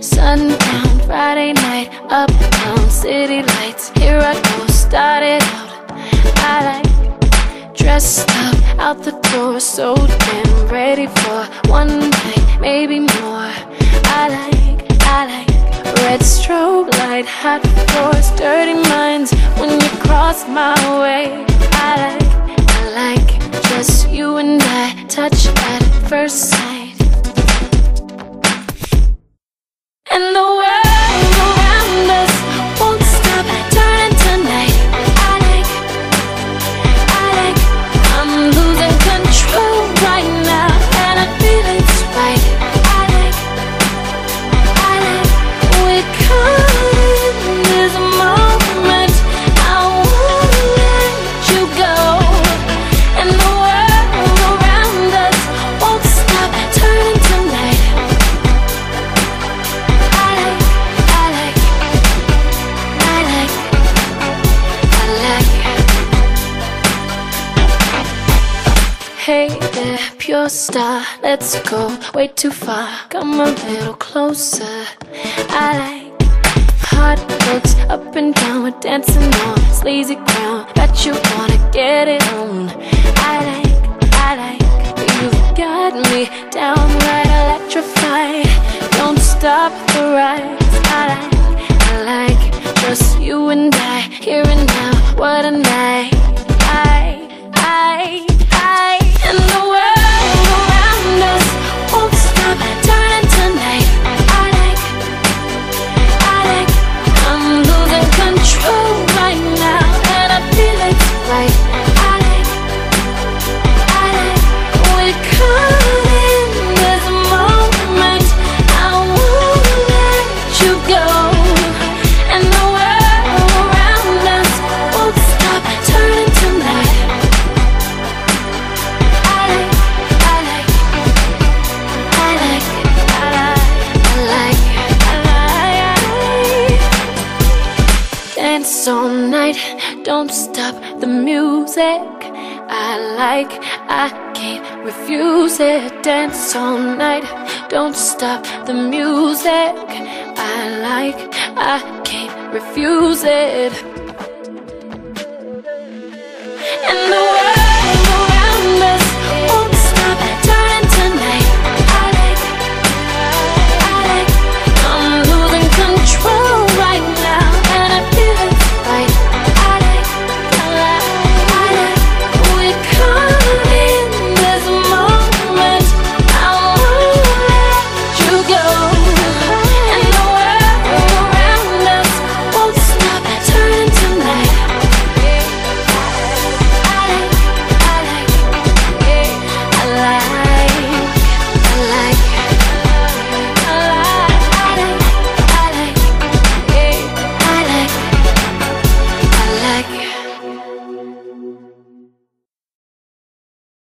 Sundown, Friday night, up down, city lights. Here I go, started out. I like dressed up, out the door, so damn ready for one night, maybe more. I like, I like red strobe light, hot floors, dirty minds. When you cross my way, I like, I like just you and I, touch at first sight. Hey there, pure star, let's go way too far. Come a little closer. I like hot looks up and down, we're dancing on sleazy ground. Bet you wanna get it on. I like, I like, you've got me downright electrified. Don't stop the ride. I like, I like, just you and I, here and now. What a night. Dance all night, don't stop the music. I like, I can't refuse it. Dance all night, don't stop the music. I like, I can't refuse it.